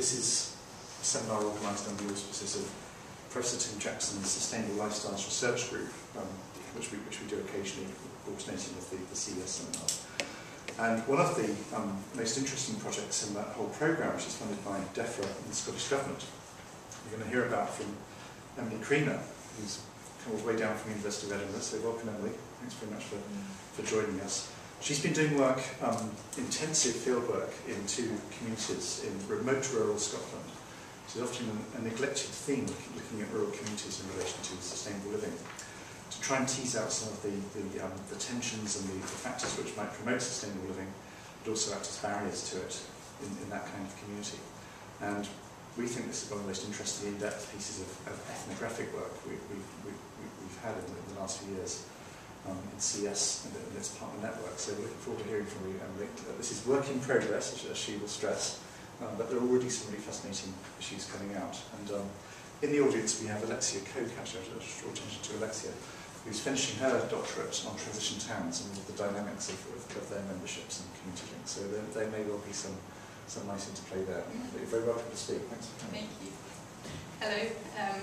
this is a seminar organised under the auspices of Professor Tim Jackson's Sustainable Lifestyles Research Group, um, which, we, which we do occasionally, alternating with the, the CES seminars. And one of the um, most interesting projects in that whole programme, which is funded by DEFRA and the Scottish Government, you're going to hear about from Emily Creamer, who's come all the way down from the University of Edinburgh. So welcome, Emily. Thanks very much for, for joining us. She's been doing work, um, intensive field work in two communities in remote rural Scotland. It's often a, neglected theme, looking at rural communities in relation to sustainable living to try and tease out some of the, the, um, the tensions and the, the factors which might promote sustainable living, but also act as barriers to it in, in that kind of community. And we think this is one of the most interesting in-depth pieces of, of ethnographic work we, we, we, we've had in the last few years um, in CS and it's part of the network. So we're looking forward to hearing from you and linked. This is work in progress, as she will stress, um, but there are already some really fascinating issues coming out. And um, in the audience we have Alexia Koch, actually, I draw attention to Alexia, who's finishing her doctorate on transition towns and the dynamics of, of their memberships and community links. So there, there may well be some, some nice interplay there. But you're very welcome to speak. Thanks for coming. Thank you. Hello. Um,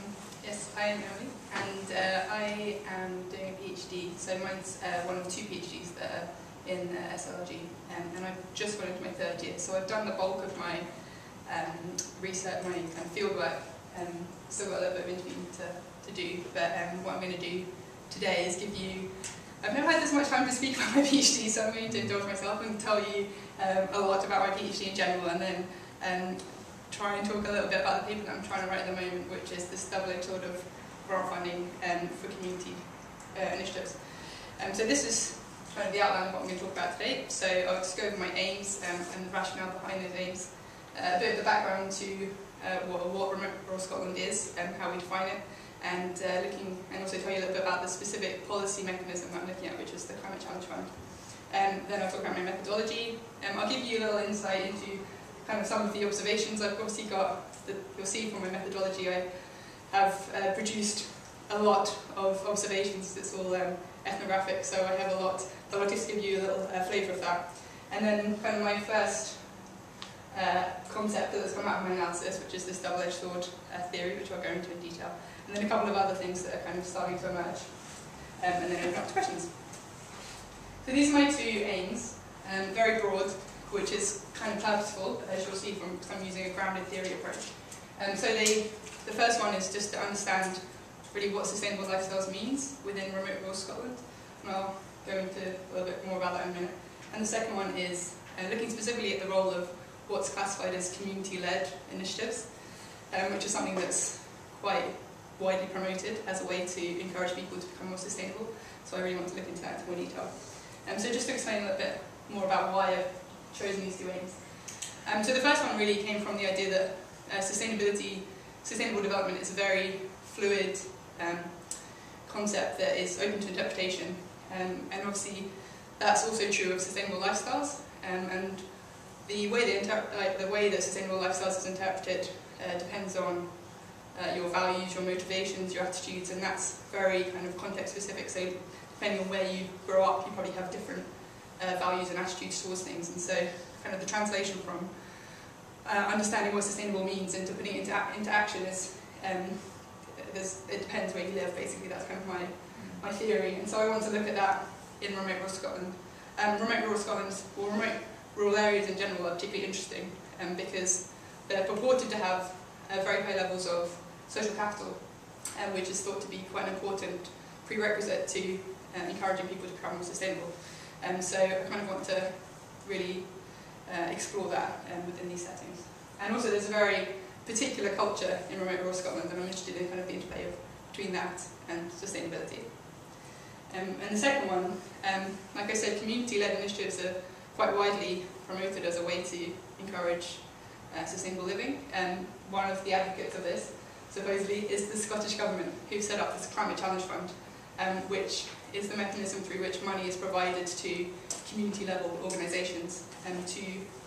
yes, I am Emily, and uh, I am doing a PhD. So mine's uh, one of two PhDs that are in uh, SLRG, um, and I've just gone into my third year. So I've done the bulk of my um, research, my kind of field work. Um, still got a little bit of interviewing to, to do, but um, what I'm going to do today is give you, I've never had this much time to speak about my PhD, so I'm going to indulge myself and tell you um, a lot about my PhD in general, and then um, try and talk a little bit about the paper that I'm trying to write at the moment, which is this double-edged sort of grant funding um, for community uh, initiatives. Um, so this is kind of the outline of what I'm going to talk about today. So I'll just go over my aims um, and the rationale behind those aims, uh, a bit of the background to uh, what, what Rural Scotland is and how we define it, and uh, looking and also tell you a little bit about the specific policy mechanism that I'm looking at, which is the Climate Challenge Fund. Um, then I'll talk about my methodology. Um, I'll give you a little insight into kind of some of the observations I've obviously got that you'll see from my methodology. I have uh, produced a lot of observations. It's all um, ethnographic, so I have a lot. But I'll just give you a little uh, flavour of that. And then kind of my first uh, concept that's come out of my analysis, which is this double-edged sword uh, theory, which I'll go into in detail and then a couple of other things that are kind of starting to emerge, um, and then open up to questions. So these are my two aims, um, very broad, which is kind of purposeful, as you'll see from I'm using a grounded theory approach. Um, so they, the first one is just to understand really what sustainable lifestyles means within remote rural Scotland, and I'll go into a little bit more about that in a minute. And the second one is uh, looking specifically at the role of what's classified as community-led initiatives, um, which is something that's quite widely promoted as a way to encourage people to become more sustainable. So I really want to look into that in more detail. Um, so just to explain a little bit more about why chosen these two aims. Um, so the first one really came from the idea that uh, sustainability, sustainable development is a very fluid um, concept that is open to interpretation. Um, and obviously that's also true of sustainable lifestyles. Um, and the way, like, the way that sustainable lifestyles is interpreted uh, depends on uh, your values, your motivations, your attitudes, and that's very kind of context specific. So depending on where you grow up, you probably have different uh, values and attitudes towards things. And so kind of the translation from uh, understanding what sustainable means into putting it into, into action is, um, it depends where you live, basically. That's kind of my, my theory. And so I want to look at that in remote rural Scotland. Um, remote rural Scotland, or remote rural areas in general are particularly interesting um, because they're purported to have uh, very high levels of social capital, um, which is thought to be quite an important prerequisite to uh, encouraging people to become more sustainable. Um, so I kind of want to really uh, explore that um, within these settings. And also there's a very particular culture in remote rural Scotland and I'm interested in kind of the interplay of, between that and sustainability. Um, and the second one, um, like I said, community-led initiatives are quite widely promoted as a way to encourage uh, sustainable living. And one of the advocates of this supposedly, is the Scottish Government who set up this Climate Challenge Fund, um, which is the mechanism through which money is provided to community-level organisations um, to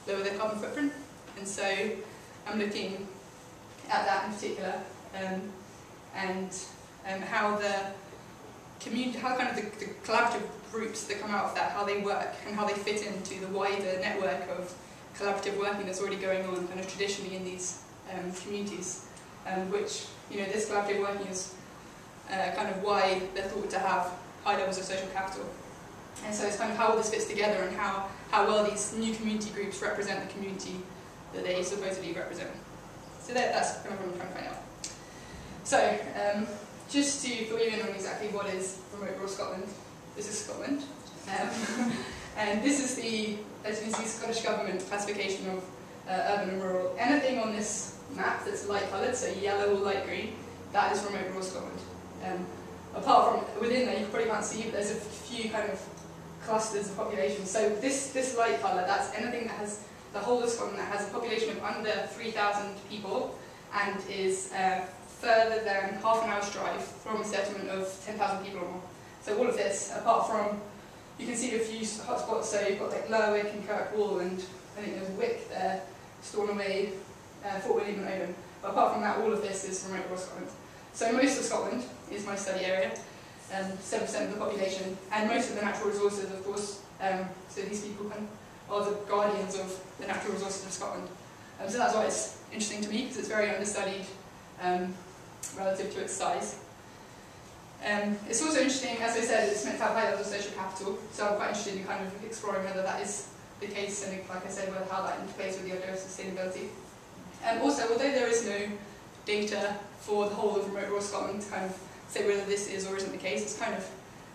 lower their carbon footprint. And so I'm looking at that in particular um, and um, how the community, how kind of the, the collaborative groups that come out of that, how they work and how they fit into the wider network of collaborative working that's already going on kind of traditionally in these um, communities, um, which, you know, this collaborative working is uh, kind of why they're thought to have high levels of social capital. And so it's kind of how all this fits together and how, how well these new community groups represent the community that they supposedly represent. So that, that's kind of what I'm trying to find out. So, um, just to fill you in on exactly what is remote rural Scotland, this is Scotland. Um, and this is the, as you can see, Scottish Government classification of uh, urban and rural. Anything on this map that's light coloured, so yellow or light green, that is remote rural Scotland. Um, apart from, within there, you probably can't see, but there's a few kind of clusters of population. So this, this light colour, that's anything that has, the whole of Scotland that has a population of under 3,000 people and is uh, further than half an hour's drive from a settlement of 10,000 people or more. So all of this, apart from, you can see a few hotspots, so you've got like Lerwick and Kirkwall and I think there's Wick there, Stornoway, uh, Fort William and Oban. But apart from that, all of this is remote rural Scotland. So most of Scotland is my study area, um, 7% of the population, and most of the natural resources, of course. Um, so these people can, are the guardians of the natural resources of Scotland. Um, so that's why it's interesting to me, because it's very understudied um, relative to its size. Um, it's also interesting, as I said, it's meant to have high levels of social capital, so I'm quite interested in kind of exploring whether that is the case, and like I said, how that interplays with the idea of sustainability. Um, also, although there is no data for the whole of remote rural Scotland to kind of say whether this is or isn't the case, it's kind of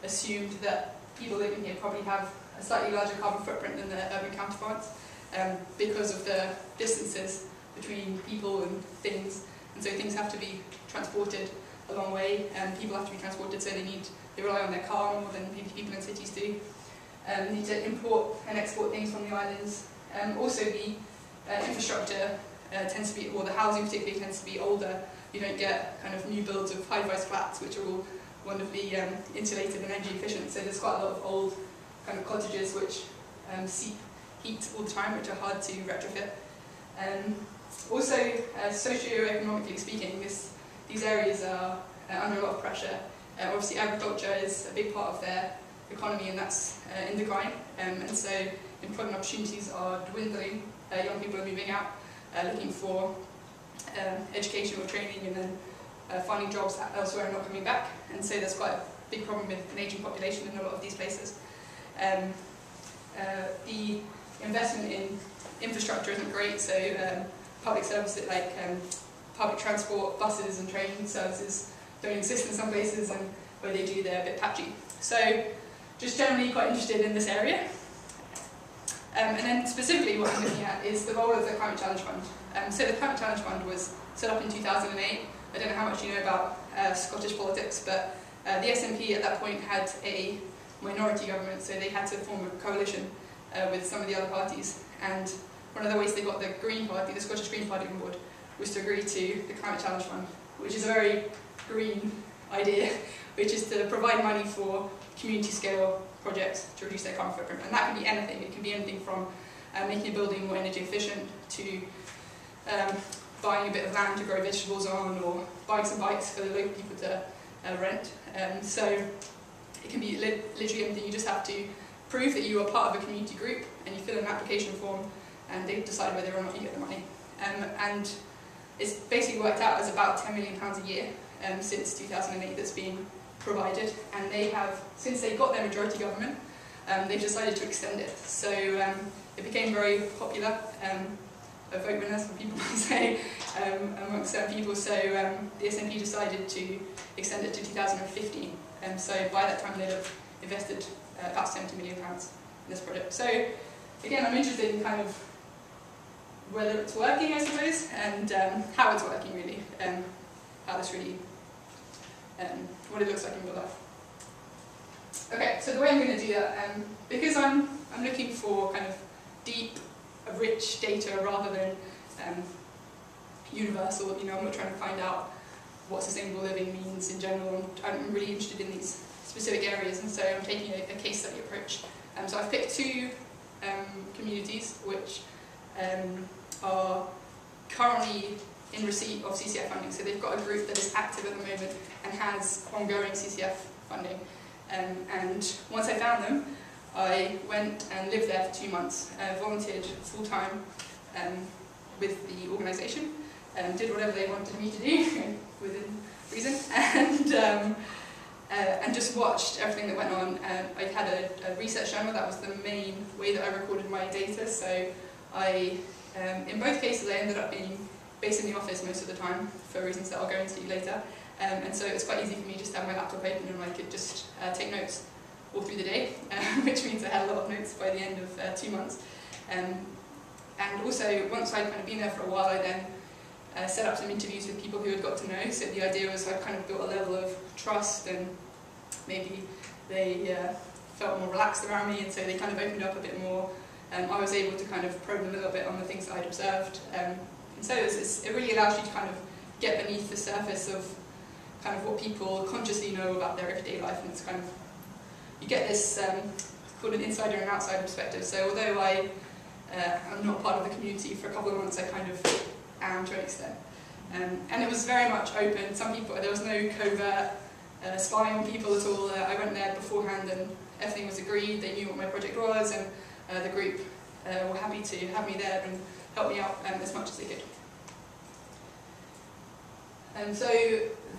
assumed that people living here probably have a slightly larger carbon footprint than their urban counterparts um, because of the distances between people and things, and so things have to be transported a long way, and people have to be transported, so they need they rely on their car more than people in cities do. Um, need to import and export things from the islands. Um, also, the uh, infrastructure uh, tends to be, or the housing particularly tends to be older. You don't get kind of new builds of high-rise flats, which are all wonderfully um, insulated and energy efficient. So there's quite a lot of old kind of cottages which um, seep heat all the time, which are hard to retrofit. Um, also, uh, socio-economically speaking, this these areas are uh, under a lot of pressure. Uh, obviously agriculture is a big part of their economy and that's uh, in decline um, and so employment opportunities are dwindling, uh, young people are moving out looking for um, education or training and then uh, finding jobs elsewhere and not coming back and so there's quite a big problem with an ageing population in a lot of these places. Um, the investment in infrastructure isn't great so um, public services like um, public transport, buses and train services don't exist in some places and where they do they're a bit patchy. So just generally quite interested in this area. Um, and then specifically what I'm looking at is the role of the Climate Challenge Fund. Um, so the Climate Challenge Fund was set up in 2008. I don't know how much you know about uh, Scottish politics, but uh, the SNP at that point had a minority government, so they had to form a coalition uh, with some of the other parties. And one of the ways they got the Green Party, the Scottish Green Party on board, was to agree to the Climate Challenge Fund, which is a very green idea, which is to provide money for community scale projects to reduce their carbon footprint. And that can be anything. It can be anything from uh, making a building more energy efficient to um, buying a bit of land to grow vegetables on or buying some bikes for the local people to uh, rent. Um, so it can be li literally anything. You just have to prove that you are part of a community group and you fill in an application form and they decide whether or not you get the money. Um, and it's basically worked out as about £10 million a year um, since 2008 that's been provided, and they have, since they got their majority government, um, they've decided to extend it. So um, it became very popular, um, a vote winner, some people might say, um, amongst certain people, so the SNP decided to extend it to 2015. Um, so by that time they'd have invested uh, about 70 million pounds in this project. So again, I'm interested in kind of whether it's working, I suppose, and um, how it's working really, um, how this really, um, what it looks like in real life. Okay, so the way I'm going to do that, um, because I'm, I'm looking for kind of deep, rich data rather than um, universal, you know, I'm not trying to find out what sustainable living means in general, I'm really interested in these specific areas, and so I'm taking a, a case study approach. Um, so I've picked two communities which um, are currently in receipt of CCF funding. So they've got a group that is active at the moment and has ongoing CCF funding. Um, and once I found them, I went and lived there for two months, uh, volunteered full time um, with the organisation, um, did whatever they wanted me to do within reason, and um, uh, and just watched everything that went on. Um, I had a, a research journal, that was the main way that I recorded my data, so I, um, in both cases I ended up being based in the office most of the time, for reasons that I'll go into later, um, and so it was quite easy for me just to have my laptop open and I could just uh, take notes all through the day, um, which means I had a lot of notes by the end of uh, two months. Um, and also, once I'd kind of been there for a while, I then uh, set up some interviews with people who had got to know. So the idea was I'd kind of built a level of trust and maybe they uh, felt more relaxed around me and so they kind of opened up a bit more. Um, I was able to kind of probe them a little bit on the things that I'd observed. And so it's, it's, it really allows you to kind of get beneath the surface of kind of what people consciously know about their everyday life and it's kind of, you get this um, called an insider and outsider perspective. So although I uh, am not part of the community for a couple of months, I kind of am to an extent. Um, and it was very much open. Some people, there was no covert uh, spying on people at all. Uh, I went there beforehand and everything was agreed. They knew what my project was and uh, the group uh, were happy to have me there and help me out um, as much as they could. And so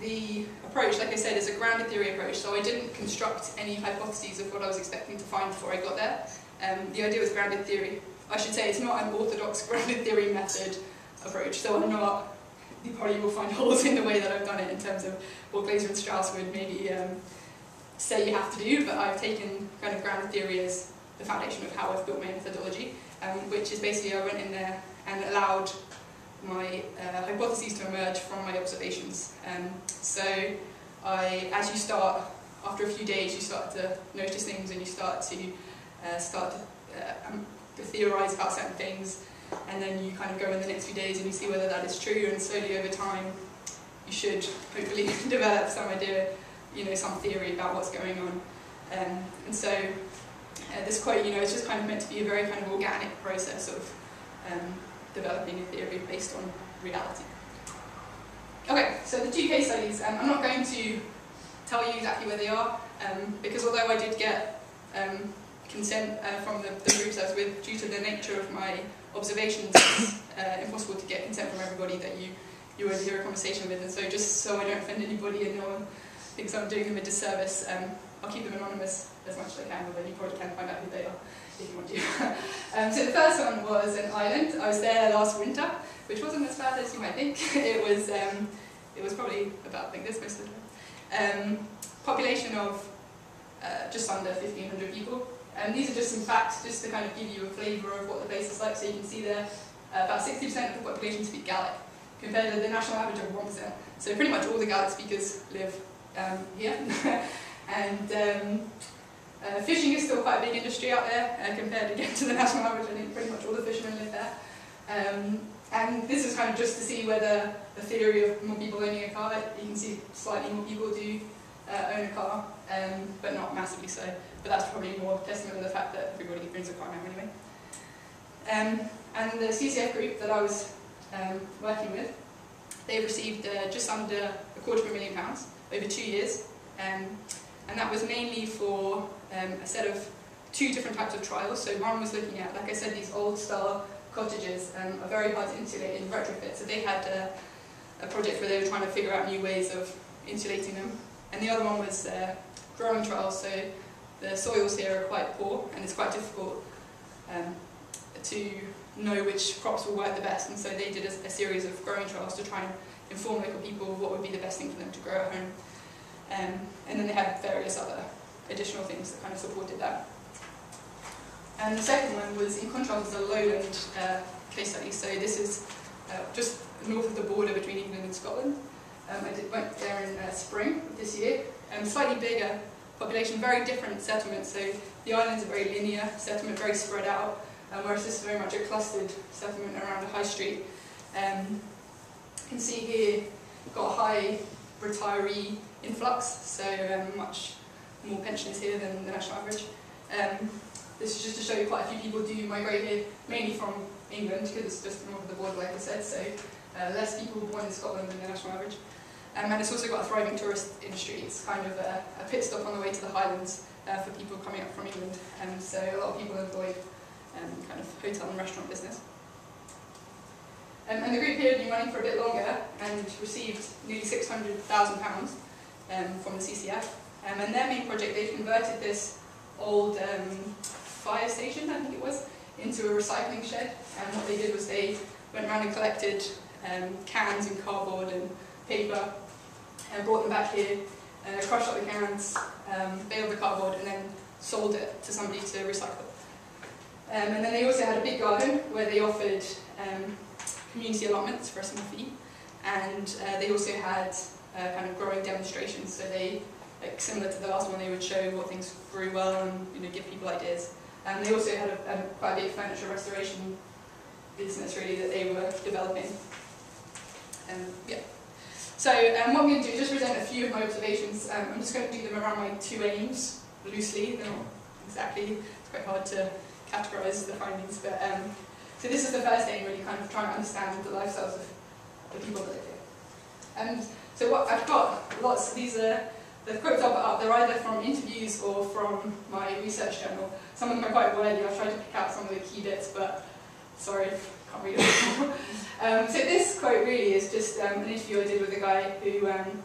the approach, like I said, is a grounded theory approach. So I didn't construct any hypotheses of what I was expecting to find before I got there. Um, the idea was grounded theory. I should say it's not an orthodox grounded theory method approach. So I'm not, you probably will find holes in the way that I've done it in terms of what Glaser and Strauss would maybe um, say you have to do, but I've taken kind of grounded theory as the foundation of how I've built my methodology, um, which is basically I went in there and allowed my uh, hypotheses to emerge from my observations. Um, so I, as you start, after a few days, you start to notice things and you start to uh, start to, uh, um, to theorize about certain things, and then you kind of go in the next few days and you see whether that is true, and slowly over time, you should hopefully develop some idea, you know, some theory about what's going on. Um, and so uh, this quote, you know, it's just kind of meant to be a very kind of organic process of um, developing a theory based on reality. Okay, so the two case studies, um, I'm not going to tell you exactly where they are, um, because although I did get um, consent uh, from the, the, groups I was with, due to the nature of my observations, it's uh, impossible to get consent from everybody that you, you hear a conversation with, and so just so I don't offend anybody and no one thinks I'm doing them a disservice, um, I'll keep them anonymous as much as I can, although you probably can find out who they are if you want to. um, so the first one was an island. I was there last winter, which wasn't as bad as you might think. it was um, it was probably about like this most of the time. Um, population of uh, just under 1,500 people. And these are just some facts, just to kind of give you a flavour of what the place is like. So you can see there, uh, about 60% of the population speak Gaelic, compared to the national average of 1%. So pretty much all the Gaelic speakers live um, here. and um, uh, fishing is still quite a big industry out there uh, compared again to the national average. I think pretty much all the fishermen live there. Um, and this is kind of just to see whether the theory of more people owning a car, you can see slightly more people do uh, own a car, um, but not massively so. But that's probably more testament to the fact that everybody owns a car now anyway. Um, and the CCF group that I was um, working with, they've received uh, just under a quarter of a million pounds over two years. And that was mainly for um, a set of two different types of trials. So one was looking at, like I said, these old style cottages um, are very hard to insulate in retrofit. So they had a, a, project where they were trying to figure out new ways of insulating them. And the other one was uh, growing trials. So the soils here are quite poor and it's quite difficult um, to know which crops will work the best. And so they did a, a series of growing trials to try and inform local people what would be the best thing for them to grow at home. Um, and then they had various other additional things that kind of supported that. And the second one was in contrast the lowland uh, case study. So this is uh, just north of the border between England and Scotland. Um, I did, went there in uh, spring this year. Um, slightly bigger population, very different settlement. So the island's a very linear settlement, very spread out, um, whereas this is very much a clustered settlement around a high street. Um, you can see here, got a high retiree influx, so um, much more pensioners here than the national average. Um, this is just to show you quite a few people do migrate here, mainly from England, because it's just north of the border, like I said, so uh, less people born in Scotland than the national average. Um, and it's also got a thriving tourist industry. It's kind of a, a, pit stop on the way to the Highlands, uh, for people coming up from England. Um, so a lot of people employed um, kind of hotel and restaurant business. Um, and the group here had been running for a bit longer and received nearly £600,000 um, from the CCF. Um, and their main project, they converted this old um, fire station, I think it was, into a recycling shed. And what they did was they went around and collected um, cans and cardboard and paper and brought them back here, uh, crushed up the cans, um, baled the cardboard, and then sold it to somebody to recycle. Um, and then they also had a big garden where they offered um, community allotments for a small fee, and uh, they also had uh, kind of growing demonstrations. So they, like similar to the last one, they would show what things grew well and you know give people ideas. And they also had a, a quite a big furniture restoration business really that they were developing. Um, yeah. So um, what I'm going to do is just present a few of my observations. Um, I'm just going to do them around my two aims, loosely. They're not exactly, it's quite hard to categorise the findings. But um, So this is the first aim, really kind of trying to understand the lifestyles of the people that live here. And so what I've got, lots, of these are, the quotes put up, they're either from interviews or from my research journal. Some of them are quite wordy, I've tried to pick out some of the key bits, but sorry, can't read it. um, so this quote really is just um, an interview I did with a guy who um,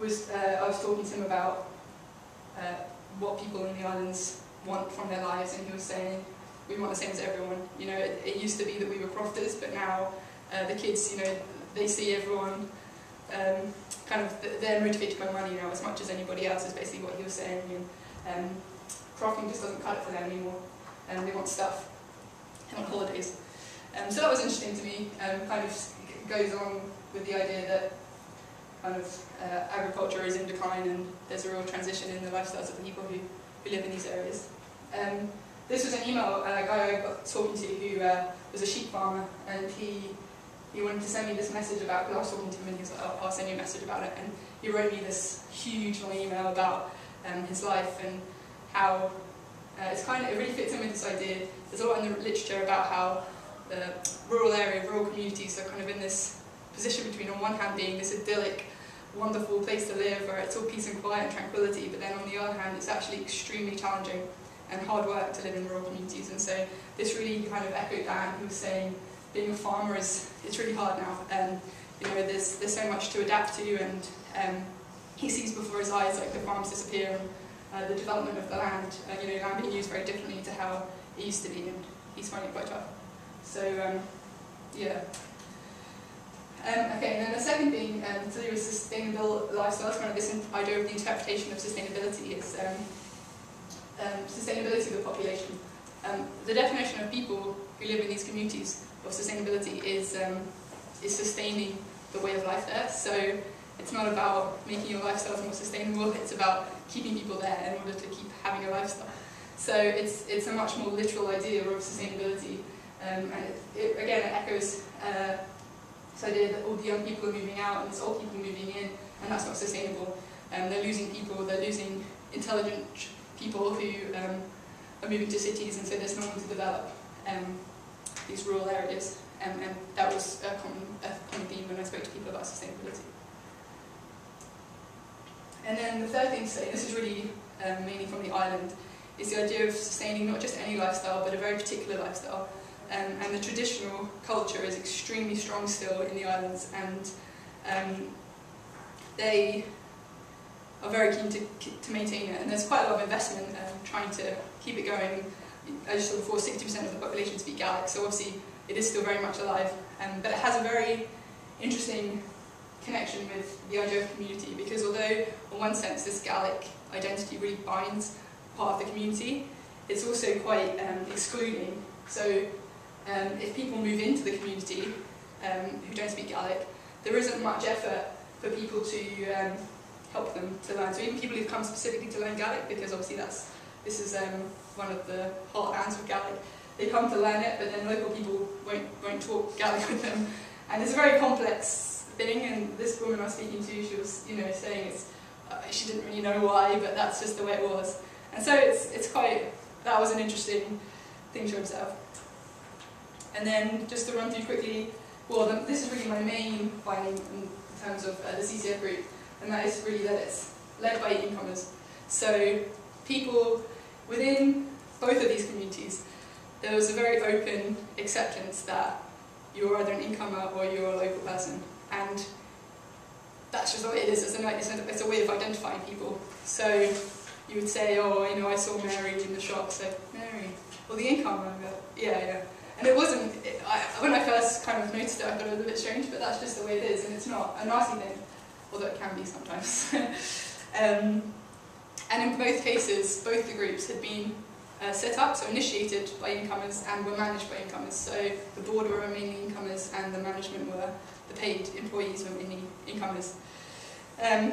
was, uh, I was talking to him about uh, what people in the islands want from their lives, and he was saying, we want the same as everyone. You know, it, it used to be that we were crofters, but now uh, the kids, you know, they see everyone um, kind of, they're motivated by money now as much as anybody else is basically what he was saying. And um, crofting just doesn't cut it for them anymore. And they want stuff. They want holidays. Um, so that was interesting to me. Um, kind of goes on with the idea that kind of uh, agriculture is in decline and there's a real transition in the lifestyles of the people who, who live in these areas. Um, this was an email uh, guy I got talking to who uh, was a sheep farmer and he he wanted to send me this message about, because I was talking to him and he was like, oh, I'll send you a message about it. And he wrote me this huge long email about um, his life and how uh, it's kind of, it really fits in with this idea. There's a lot in the literature about how the rural area, rural communities are kind of in this position between on one hand being this idyllic, wonderful place to live where it's all peace and quiet and tranquility, but then on the other hand it's actually extremely challenging and hard work to live in rural communities. And so this really kind of echoed Dan, who was saying being a farmer is it's really hard now. Um, you know, there's there's so much to adapt to, and um, he sees before his eyes like the farms disappear and uh, the development of the land. Uh, you know, land being used very differently to how it used to be, and he's finding it quite tough. So um, yeah. Um, okay, and then the second thing um, to do with sustainable lifestyles, kind of this idea of the interpretation of sustainability is um, um, sustainability of the population. Um, the definition of people who live in these communities sustainability is, um, is sustaining the way of life there. So it's not about making your lifestyle more sustainable, it's about keeping people there in order to keep having a lifestyle. So it's, it's a much more literal idea of sustainability. Um, and it, it, again, it echoes uh, this idea that all the young people are moving out and it's old people moving in, and that's not sustainable. Um, they're losing people, they're losing intelligent people who um, are moving to cities, and so there's no one to develop um, these rural areas. Um, and that was a common, a common theme when I spoke to people about sustainability. And then the third thing to say, this is really um, mainly from the island, is the idea of sustaining not just any lifestyle, but a very particular lifestyle. Um, and the traditional culture is extremely strong still in the islands, and um, they are very keen to, to maintain it. And there's quite a lot of investment um, trying to keep it going. As you saw before, 60% of the population speak Gaelic, so obviously it is still very much alive. Um, but it has a very interesting connection with the idea of community, because although in one sense this Gaelic identity really binds part of the community, it's also quite um, excluding. So um, if people move into the community um, who don't speak Gaelic, there isn't much effort for people to um, help them to learn. So even people who've come specifically to learn Gaelic, because obviously that's this is um, one of the heartlands of Gaelic, they come to learn it, but then local people won't, won't talk Gaelic with them. And it's a very complex thing, and this woman I was speaking to, she was, you know, saying it's, uh, she didn't really know why, but that's just the way it was. And so it's, it's quite, that was an interesting thing to observe. And then, just to run through quickly, well, the, this is really my main finding in terms of uh, the CCF group, and that is really that it's led by incomers. So people within both of these communities, there was a very open acceptance that you're either an incomer or you're a local person. And that's just way it is. It's a, it's a, it's a way of identifying people. So you would say, oh, you know, I saw Mary in the shop, so Mary, well, the incomer, yeah, yeah. And it wasn't, it, I, when I first kind of noticed it, I thought it was a bit strange, but that's just the way it is, and it's not a nasty thing, although it can be sometimes. um, and in both cases, both the groups had been uh, set up, so initiated by incomers and were managed by incomers. So the board were mainly incomers and the management were, the paid employees were mainly incomers. Um,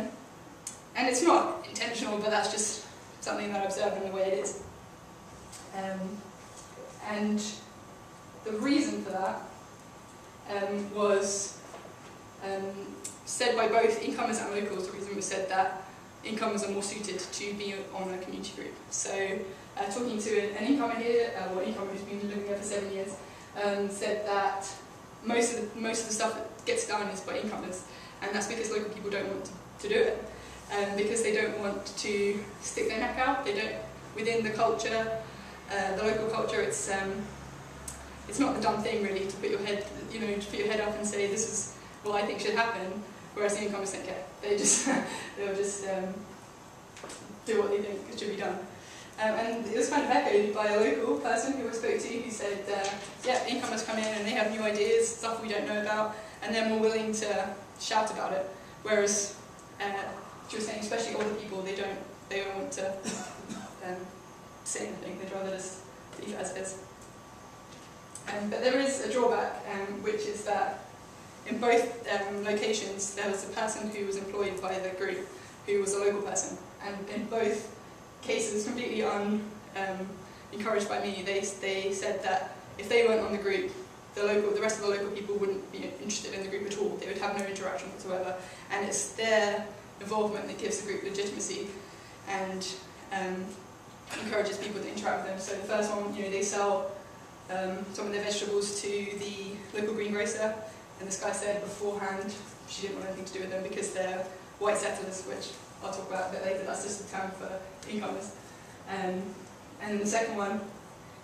and it's not intentional, but that's just something that I observe in the way it is. Um, and the reason for that um, was um, said by both incomers and locals. The reason was said that incomers are more suited to be on a community group. So uh, talking to an, an incomer here, uh, well, incomer who's been living there for seven years, um, said that most of, the, most of the stuff that gets done is by incomers, and that's because local people don't want to, to do it. Um, because they don't want to stick their neck out. They don't, within the culture, uh, the local culture, it's um, it's not the dumb thing really to put your head, you know, to put your head up and say this is what I think should happen. Whereas the incomers don't care. They just they'll just um, do what they think should be done. Um, and it was kind of echoed by a local person who I spoke to who said, uh, yeah, incomers come in and they have new ideas, stuff we don't know about, and they're more willing to shout about it. Whereas, uh, she was saying, especially older people, they don't, they don't want to um, say anything. They'd rather just leave it as is. Um, but there is a drawback, um, which is that in both um, locations there was a person who was employed by the group who was a local person. And in both cases, completely un, um, encouraged by me, they, they said that if they weren't on the group, the, local, the rest of the local people wouldn't be interested in the group at all. They would have no interaction whatsoever. And it's their involvement that gives the group legitimacy and um, encourages people to interact with them. So the first one, you know, they sell um, some of their vegetables to the local greengrocer, and this guy said beforehand she didn't want anything to do with them because they're white settlers, which I'll talk about a bit later, that's just a term for incomers. Um, and the second one,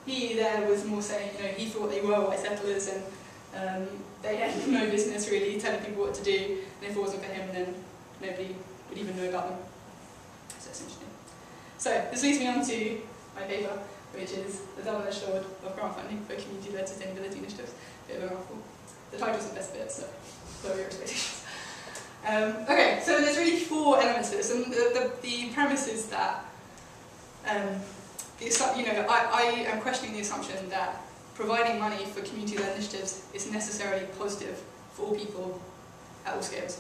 he there was more saying, you know, he thought they were white settlers and um, they had no business really telling people what to do, and if it wasn't for him, then nobody would even know about them. So it's interesting. So this leads me on to my paper, which is The Double-Edged Sword of Grant Funding for Community-Led Sustainability Initiatives. Bit of a mouthful. The title's the best bit, so lower your expectations. Um, okay, so there's really four elements to this, and the, the, the premise is that, um, you know, I, I am questioning the assumption that providing money for community-led initiatives is necessarily positive for all people at all scales.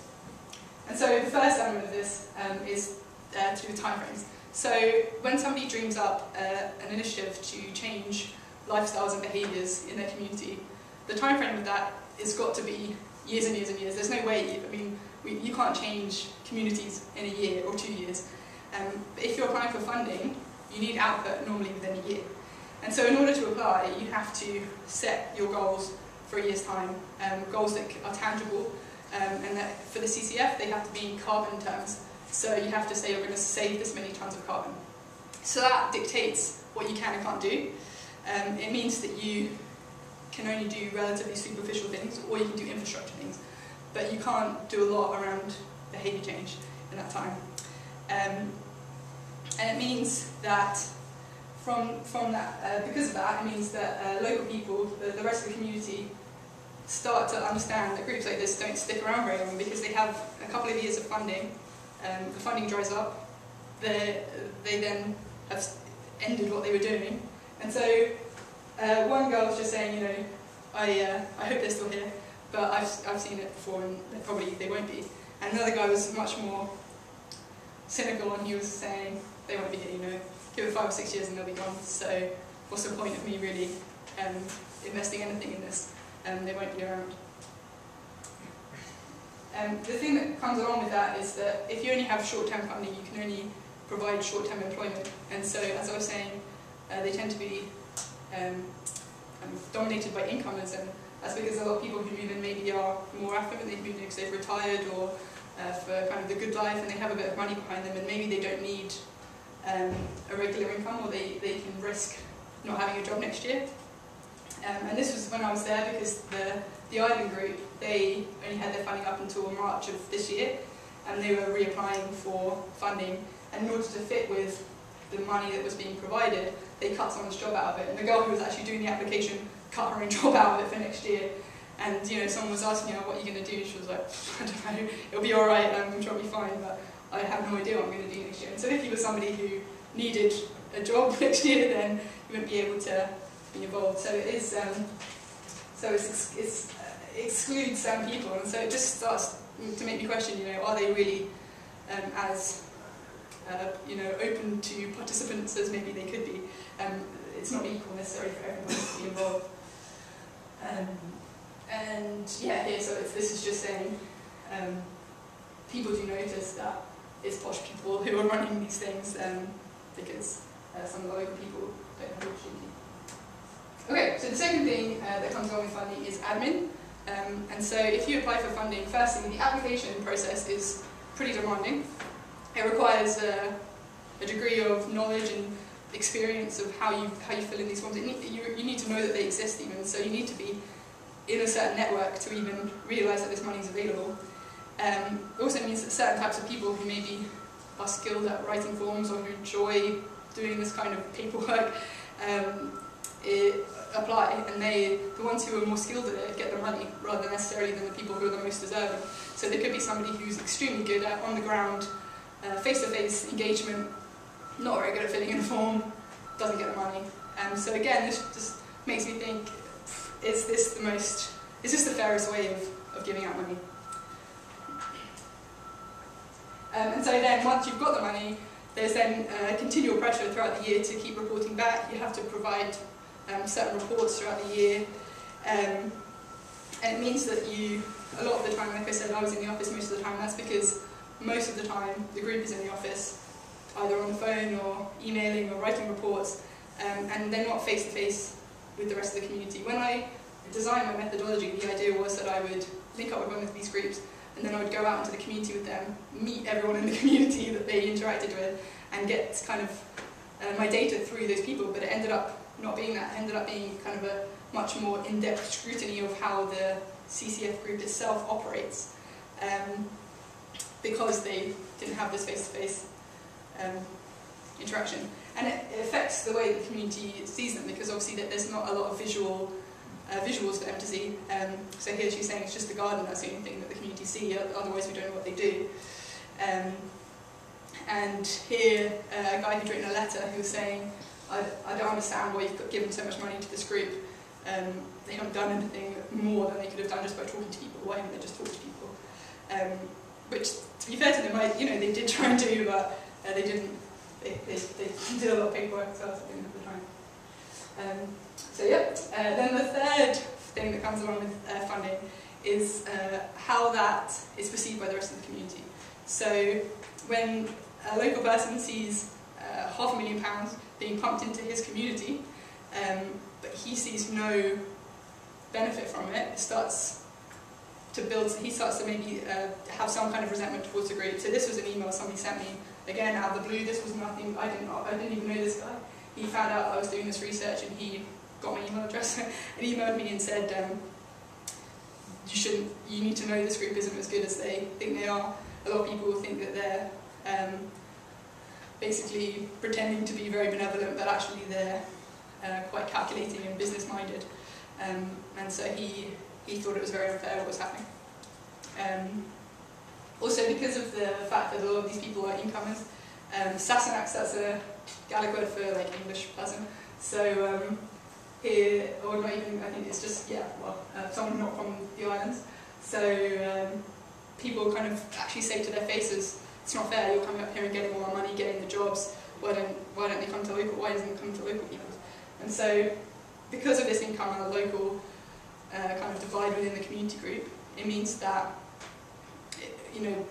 And so the first element of this um, is uh, to do with timeframes. So when somebody dreams up uh, an initiative to change lifestyles and behaviours in their community, the time frame of that has got to be years and years and years. There's no way, I mean, we, you can't change communities in a year or two years. Um, but if you're applying for funding, you need output normally within a year. And so in order to apply, you have to set your goals for a year's time, um, goals that are tangible, um, and that for the CCF, they have to be carbon terms. So you have to say you're going to save this many tons of carbon. So that dictates what you can and can't do. Um, it means that you can only do relatively superficial things, or you can do infrastructure things. But you can't do a lot around behaviour change in that time. Um, and it means that from, from that, uh, because of that, it means that uh, local people, the, the rest of the community, start to understand that groups like this don't stick around very long because they have a couple of years of funding, um, the funding dries up, they, they then have ended what they were doing. And so uh, one girl was just saying, you know, I, uh, I hope they're still here, but I've, I've seen it before and they probably they won't be. And another guy was much more cynical and he was saying, they won't be here, you know, give it five or six years and they'll be gone. So what's the point of me really um, investing anything in this? Um, they won't be around. Um, the thing that comes along with that is that if you only have short-term funding, you can only provide short-term employment. And so, as I was saying, uh, they tend to be um, kind of dominated by incomers, and that's because a lot of people who move in maybe are more affluent, they've moved in because they've retired or uh, for kind of the good life, and they have a bit of money behind them, and maybe they don't need um, a regular income or they, they can risk not having a job next year. Um, and this was when I was there because the, the Island Group, they only had their funding up until March of this year and they were reapplying for funding and in order to fit with the money that was being provided, they cut someone's job out of it. And the girl who was actually doing the application cut her own job out of it for next year. And you know, someone was asking her, what are you going to do? She was like, I don't know, it'll be alright, um, I'm sure it'll be fine, but I have no idea what I'm going to do next year. And so if you were somebody who needed a job next year, then you wouldn't be able to be involved. So it is, um, so it's, it's uh, excludes some people, and so it just starts to make me question, you know, are they really um, as uh, you know open to participants as maybe they could be? Um, it's not equal necessarily for everyone to be involved. Um, and yeah, here, so this is just saying um, people do notice that it's posh people who are running these things um, because uh, some of the local people don't have the opportunity. Okay, so the second thing uh, that comes along with funding is admin. Um, and so if you apply for funding, firstly, the application process is pretty demanding. It requires uh, a degree of knowledge and experience of how you how you fill in these forms. Need, you, you need to know that they exist even, so you need to be in a certain network to even realise that this money is available. Um, it also means that certain types of people who maybe are skilled at writing forms or who enjoy doing this kind of paperwork um, apply, and they, the ones who are more skilled at it, get the money rather necessarily than the people who are the most deserving. So there could be somebody who's extremely good at on the ground, face-to-face -face engagement, not very good at filling in a form, doesn't get the money. Um, so again, this just makes me think, is this the most, is this the fairest way of, of giving out money? Um, and so then, once you've got the money, there's then uh, continual pressure throughout the year to keep reporting back. You have to provide um, certain reports throughout the year. Um, and it means that you, a lot of the time, like I said, I was in the office most of the time, that's because most of the time the group is in the office, either on the phone or emailing or writing reports, um, and they're not face-to-face -face with the rest of the community. When I designed my methodology, the idea was that I would link up with one of these groups, and then I would go out into the community with them, meet everyone in the community that they interacted with, and get kind of uh, my data through those people, but it ended up not being that, ended up being kind of a much more in-depth scrutiny of how the CCF group itself operates, um, because they didn't have this face-to-face -face, um, interaction. And it, it, affects the way the community sees them, because obviously that there's not a lot of visual uh, visuals for them to see. Um, so here she's saying it's just the garden, that's the only thing that the community see, otherwise we don't know what they do. Um, and here, uh, a guy who'd written a letter who was saying, I, I don't understand why you've given so much money to this group. Um, they haven't done anything more than they could have done just by talking to people. Why haven't they just talked to people? Um, which, to be fair to them, I, you know, they did try and do, but uh, they didn't. They, they, they did a lot of paperwork so they didn't have the time. Um, so yeah. Uh, then the third thing that comes along with uh, funding is uh, how that is perceived by the rest of the community. So when a local person sees uh, half a million pounds being pumped into his community, um, but he sees no benefit from it, it starts to build, he starts to maybe uh, have some kind of resentment towards the group. So this was an email somebody sent me, again out of the blue, this was nothing, I didn't, I didn't even know this guy. He found out I was doing this research and he got my email address and emailed me and said, um, you shouldn't, you need to know this group isn't as good as they think they are. A lot of people think that they're um, basically pretending to be very benevolent, but actually they're uh, quite calculating and business-minded. Um, and so he, he thought it was very unfair what was happening. Um, also, because of the fact that a lot of these people are incomers, um, Sassenachs, that's a Gaelic word for like English person. So um, here, or not even, I think it's just, yeah, well, uh, someone not from the islands. So um, people kind of actually say to their faces, it's not fair, you're coming up here and getting all our money, getting the jobs, why don't, why don't they come to local, why doesn't it come to local people? And so, because of this income and the local uh, kind of divide within the community group, it means that, you know,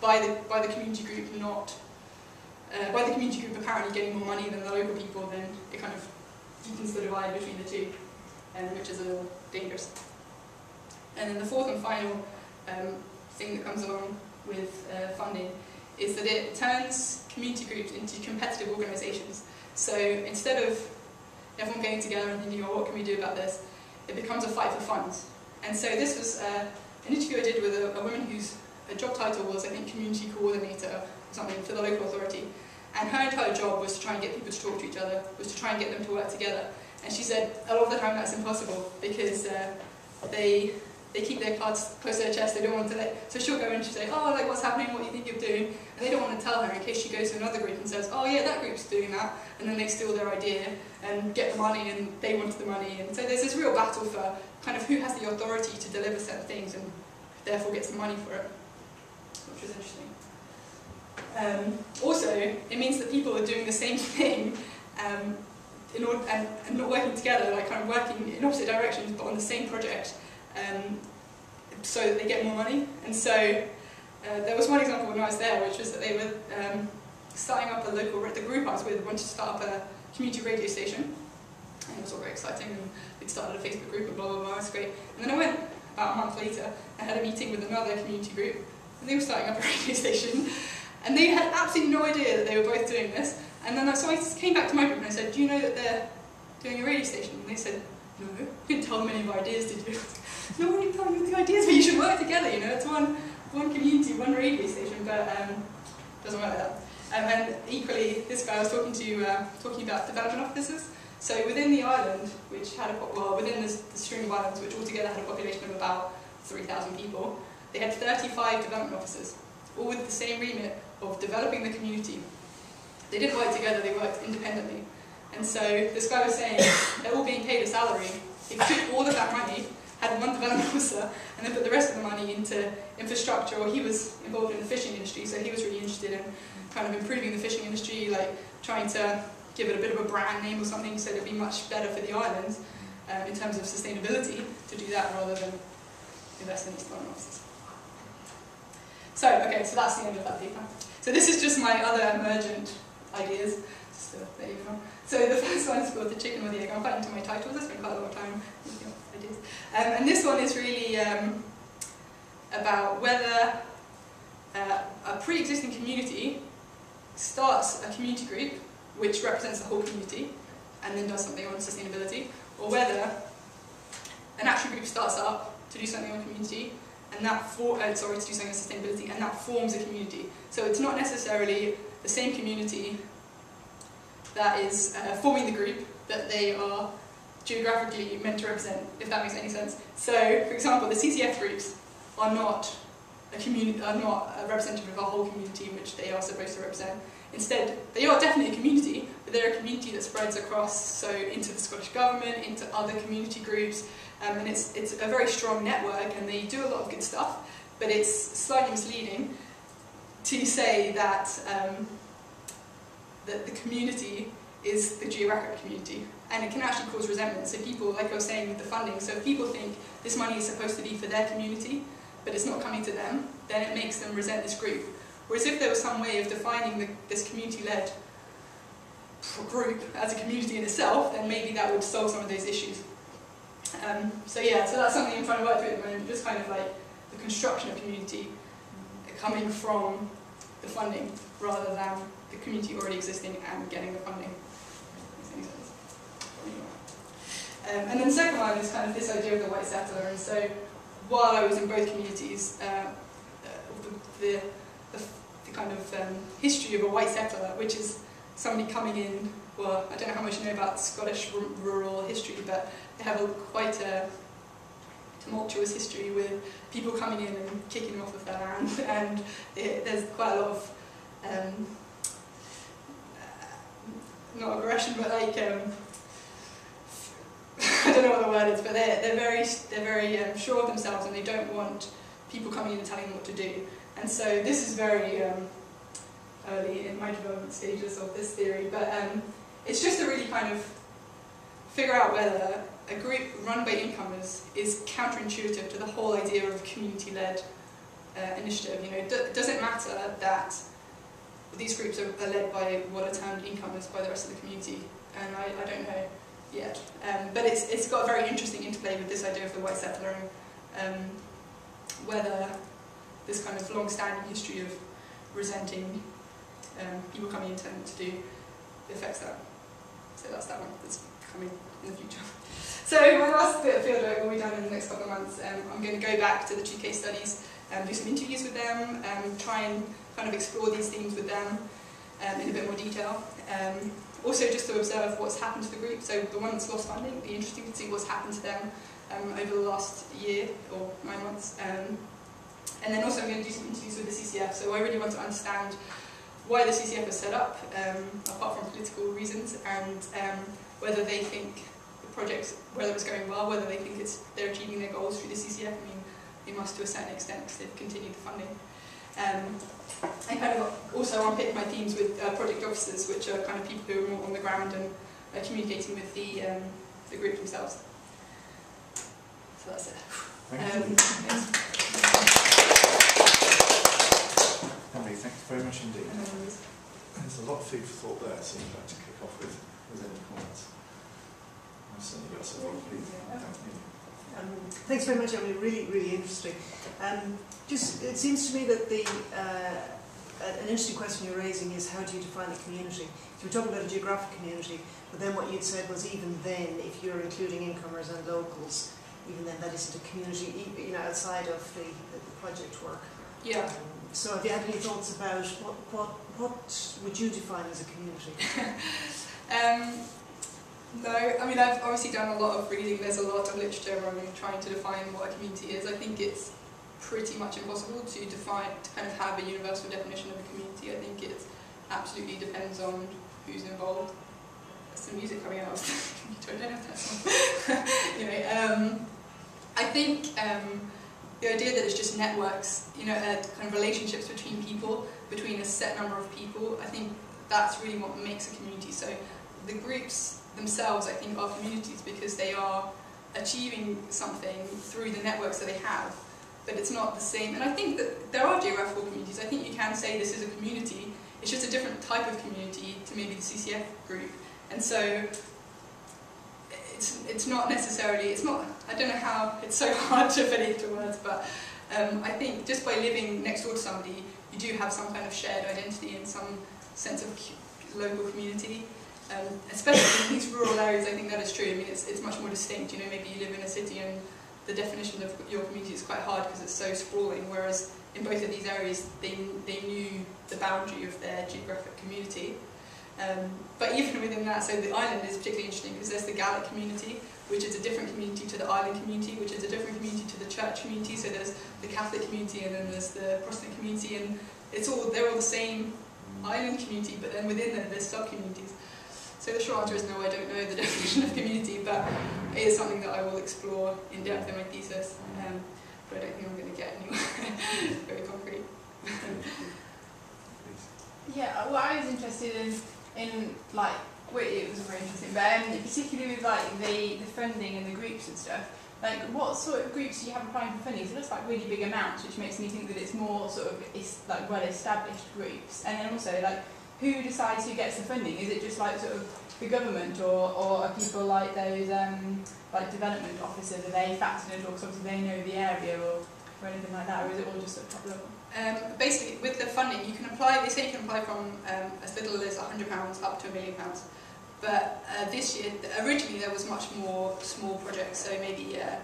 by the, by the community group not, uh, by the community group apparently getting more money than the local people, then it kind of deepens the divide between the two, um, which is a little dangerous. And then the fourth and final um, thing that comes along with uh, funding is that it turns community groups into competitive organisations. So instead of everyone getting together and thinking, oh, what can we do about this, it becomes a fight for funds. And so this was uh, an interview I did with a, a woman whose job title was, I think, community coordinator or something for the local authority. And her entire job was to try and get people to talk to each other, was to try and get them to work together. And she said a lot of the time that's impossible because uh, they they keep their cards close to their chest, they don't want to let, so she'll go and she'll say, oh, like what's happening, what do you think you're doing? And they don't want to tell her in case she goes to another group and says, oh yeah, that group's doing that, and then they steal their idea and get the money and they want the money. And so there's this real battle for kind of who has the authority to deliver certain things and therefore gets the money for it, which is interesting. Um, also, it means that people are doing the same thing um, in order, and, and not working together, like kind of working in opposite directions but on the same project um, so that they get more money. And so uh, there was one example when I was there, which was that they were um, starting up a local, the group I was with wanted to start up a community radio station. And it was all very exciting, and we'd started a Facebook group and blah, blah, blah, it was great. And then I went about a month later I had a meeting with another community group, and they were starting up a radio station. And they had absolutely no idea that they were both doing this. And then I, so I came back to my group and I said, do you know that they're doing a radio station? And they said, no. I didn't tell them any of our ideas, did you? no one told me the ideas, but you should work together, you know, it's one, one community, one radio station, but um, doesn't work like that. Um, and equally, this guy I was talking to, uh, talking about development officers. So within the island, which had a, well, within this, the string of islands, which altogether had a population of about 3,000 people, they had 35 development officers, all with the same remit of developing the community. They didn't work together, they worked independently. And so this guy was saying they're all being paid a salary. He took all of that money had one development officer and then put the rest of the money into infrastructure, or he was involved in the fishing industry, so he was really interested in kind of improving the fishing industry, like trying to give it a bit of a brand name or something so it'd be much better for the islands um, in terms of sustainability to do that rather than invest in these development officers. So, okay, so that's the end of that paper. So this is just my other emergent ideas. So, there you go. So the first one is called The Chicken or the Egg. I'm quite into my titles, I spent quite a lot of time. Um, and this one is really um, about whether uh, a pre-existing community starts a community group which represents the whole community and then does something on sustainability, or whether an action group starts up to do something on community and that for, uh, sorry, to do something on sustainability, and that forms a community. So it's not necessarily the same community that is uh, forming the group, that they are geographically meant to represent, if that makes any sense. So, for example, the CCF groups are not a community, are not a representative of our whole community, which they are supposed to represent. Instead, they are definitely a community, but they're a community that spreads across, so into the Scottish Government, into other community groups, um, and it's, it's a very strong network, and they do a lot of good stuff, but it's slightly misleading to say that, um, that the community is the geographic community and it can actually cause resentment. So people, like I was saying with the funding, so if people think this money is supposed to be for their community, but it's not coming to them, then it makes them resent this group. Whereas if there was some way of defining the, this community-led group as a community in itself, then maybe that would solve some of those issues. Um, so yeah, so that's something I'm trying to work through at the moment, just kind of like the construction of community coming from the funding rather than the community already existing and getting the funding. Um, and then the second one is kind of this idea of the white settler. And so while I was in both communities, uh, uh the, the, the, kind of um, history of a white settler, which is somebody coming in, well, I don't know how much you know about Scottish rural history, but they have a, quite a tumultuous history with people coming in and kicking them off of their land, and it, there's quite a lot of um, not aggression, but like um, I don't know what the word is, but they're, they're very, they're very um, sure of themselves and they don't want people coming in and telling them what to do. And so this is very um, early in my development stages of this theory, but um, it's just to really kind of figure out whether a group run by incomers is counterintuitive to the whole idea of community-led uh, initiative. You know, does it matter that these groups are, are led by what are termed incomers by the rest of the community? And I, I don't know yet. Um, but it's, it's got a very interesting interplay with this idea of the white settler and um, whether this kind of long-standing history of resenting um, people coming into town to do affects that. So that's that one that's coming in the future. So my last bit of fieldwork will be done in the next couple of months. Um, I'm going to go back to the two case studies, um, do some interviews with them, um, try and kind of explore these themes with them in a bit more detail. Also just to observe what's happened to the group. So the one that's lost funding, it'd be interesting to see what's happened to them um, over the last year or nine months. Um, and then also I'm going to do some interviews with the CCF. So I really want to understand why the CCF was set up, um, apart from political reasons, and um, whether they think the project, whether it's going well, whether they think it's they're achieving their goals through the CCF. I mean, they must to a certain extent because they've continued the funding. Um, I kind of also unpick my themes with uh, project officers, which are kind of people who are more on the ground and uh, communicating with the um, the group themselves. So that's it. Thank Um, you. Emily, thank you very much indeed. There's a lot of food for thought there, so you'd like to kick off with, with any comments. I've certainly got some food. Yeah. Um, thanks very much, Emily. Really, really interesting. Um, just, it seems to me that the uh, an interesting question you're raising is how do you define a community? So we're talking about a geographic community, but then what you'd said was even then, if you're including incomers and locals, even then that isn't a community, you know, outside of the, the, the project work. yeah. Um, so have you had any thoughts about what, what, what would you define as a community? Um, no, I mean I've obviously done a lot of reading. There's a lot of literature on trying to define what a community is. I think it's pretty much impossible to define to kind of have a universal definition of a community. I think it absolutely depends on who's involved. There's some music coming out. I don't know if anyway, um, I think um, the idea that it's just networks, you know, uh, kind of relationships between people, between a set number of people. I think that's really what makes a community. So the groups themselves, I think, are communities because they are achieving something through the networks that they have. But it's not the same. And I think that there are geographical communities. I think you can say this is a community. It's just a different type of community to maybe the CCF group. And so it's, it's not necessarily, it's not, I don't know how, it's so hard to put it into words, but um, I think just by living next door to somebody, you do have some kind of shared identity and some sense of local community. Um, especially in these rural areas, I think that is true. I mean, it's, it's much more distinct. You know, maybe you live in a city and the definition of your community is quite hard because it's so sprawling, whereas in both of these areas, they, they knew the boundary of their geographic community. Um, but even within that, so the island is particularly interesting because there's the Gaelic community, which is a different community to the island community, which is a different community to the church community. So there's the Catholic community and then there's the Protestant community, and it's all they're all the same island community, but then within them there's sub communities. So the short answer is no, I don't know the definition of community, but it is something that I will explore in depth in my thesis. Um, but I don't think I'm going to get anywhere very concrete. Yeah, well, I was interested in, in like, well, it was very interesting, but um, particularly with like the, the funding and the groups and stuff. Like, what sort of groups do you have applying for funding? So it looks like really big amounts, which makes me think that it's more sort of like well-established groups. And then also like, who decides who gets the funding? Is it just like sort of the government, or, or are people like those um, like development officers? Are they factored into, because obviously they know the area, or, or anything like that, or is it all just at top level? Um, basically, with the funding, you can apply. They say you can apply from um, as little as £100 up to a million pounds. But uh, this year, originally there was much more small projects, so maybe uh,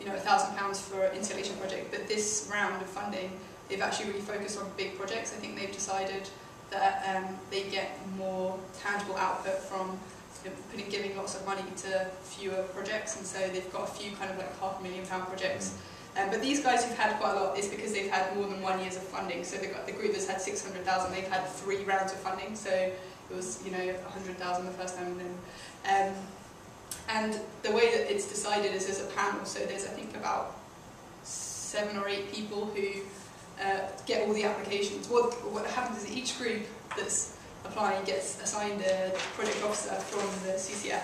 you know a thousand pounds for an installation project. But this round of funding, they've actually really focused on big projects. I think they've decided that um, they get more tangible output from you know, putting giving lots of money to fewer projects, and so they've got a few kind of like half a million pound projects. Um, but these guys who've had quite a lot is because they've had more than one years of funding. So they've got the group that's had 600,000, they've had three rounds of funding. So it was, you know, 100,000 the first time and then... Um, and the way that it's decided is there's a panel. So there's, I think, about seven or eight people who uh, get all the applications. What, what happens is each group that's applying gets assigned a project officer from the CCF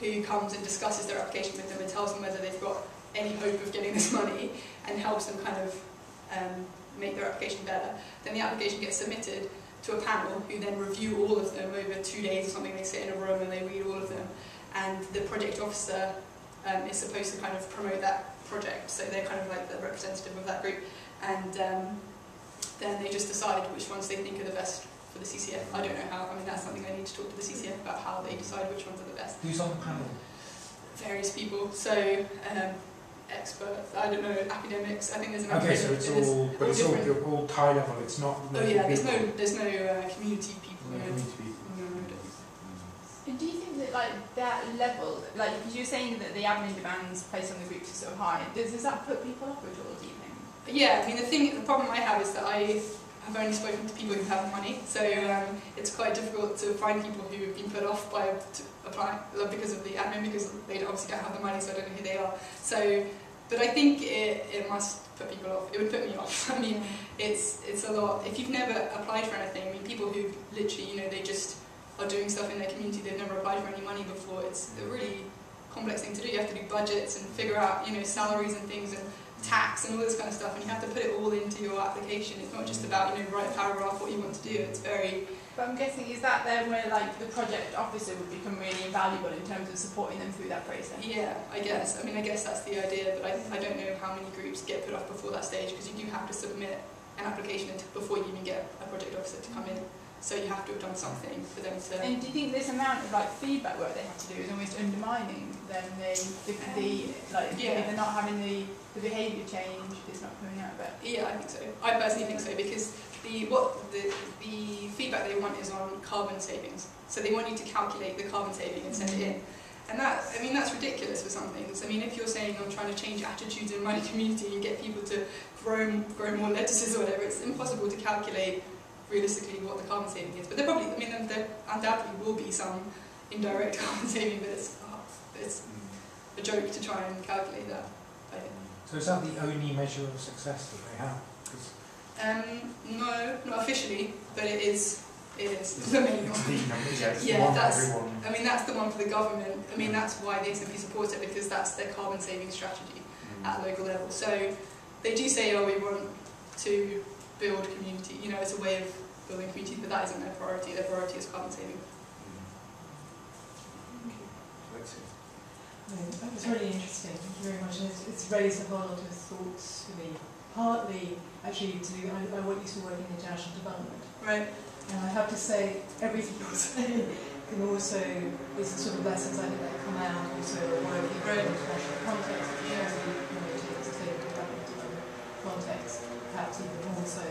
who comes and discusses their application with them and tells them whether they've got any hope of getting this money and helps them kind of um, make their application better. Then the application gets submitted to a panel who then review all of them over two days or something. They sit in a room and they read all of them. And the project officer um, is supposed to kind of promote that project. So they're kind of like the representative of that group. And um, then they just decide which ones they think are the best for the CCF. I don't know how. I mean, that's something I need to talk to the CCF about how they decide which ones are the best. Who's on the panel? Various people. So um, experts. I don't know academics. I think there's an Okay, so it's all, but it's all, different- you're all high level, it's not Oh local yeah, there's people. no there's no uh, community people. No no. community people. Do you think that like that level, like you're saying that the admin demands placed on the groups is so high, does, does that put people off at all? Do you think? Yeah, I mean the thing, the problem I have is that I have only spoken to people who have money, so um, it's quite difficult to find people who have been put off by applying because of the admin because they obviously don't have the money, so I don't know who they are. So, but I think it, it must put people off. It would put me off. I mean, it's it's a lot. If you've never applied for anything, I mean, people who literally, you know, they just are doing stuff in their community, they've never applied for any money before. It's a really complex thing to do. You have to do budgets and figure out, you know, salaries and things and tax and all this kind of stuff, and you have to put it all into your application. It's not just about, you know, write a paragraph what you want to do. It's very But I'm guessing is that then where like the project officer would become really invaluable in terms of supporting them through that process? Yeah, I guess. I mean, I guess that's the idea, but I, I don't know how many groups get put off before that stage because you do have to submit an application before you even get a project officer to come in. So you have to have done something for them to. And do you think this amount of like feedback work they have to do is almost undermining then the, the, the like Yeah. they're not having the, the behaviour change, it's not coming out. But Yeah, I think so. I personally think so because the what the the feedback they want is on carbon savings. So they want you to calculate the carbon saving and send it in. And that, I mean, that's ridiculous for some things. I mean, if you're saying I'm trying to change attitudes in my community and get people to grow grow more lettuces or whatever, it's impossible to calculate realistically what the carbon saving is. But there probably, I mean, there- undoubtedly will be some indirect carbon saving, but it's it's a joke to try and calculate that. I think. So is that the only measure of success that they have? Um, no, not officially, but it is. It is the main one. the number, yeah, Yeah, one that's- everyone. I mean, that's the one for the government. I mean, that's why the SNP supports it because that's their carbon saving strategy at local level. So they do say, oh, we want to build community. You know, it's a way of building community, but that isn't their priority. Their priority is carbon saving. That was really interesting, thank you very much. And it's, it's raised a whole lot of thoughts for me. Partly, actually, to I, I used to work in international development, Right. and I have to say, everything you're saying can also is the sort of lessons I think that come out also working in Right. an international context, is the community sustainable development development context, perhaps even more so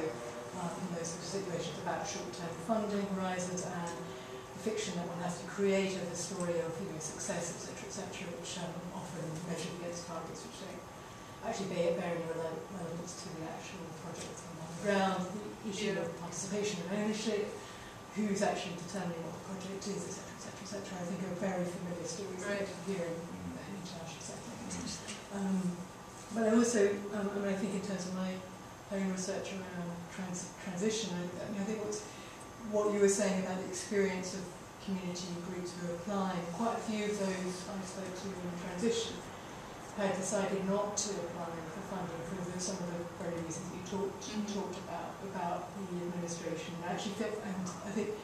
um, in those sort of situations about short-term funding horizons and the fiction that one has to create of the story of you know success, etc., etc., which um, often measured against targets which don't actually bear, any relevance to the actual project on the ground, the issue Yeah. of participation and ownership, who's actually determining what the project is, etc., etc., etc. I think are very familiar stories Right. that you in the international setting. Um, but I also, um, I mean, I think in terms of my own research around trans- transition, I, I, mean, I think what's, what you were saying about the experience of community groups who are applying, quite a few of those I spoke to in transition had decided not to apply for funding for the, some of the very reasons you talked, Mhm. talked about, about the administration. And actually, and I think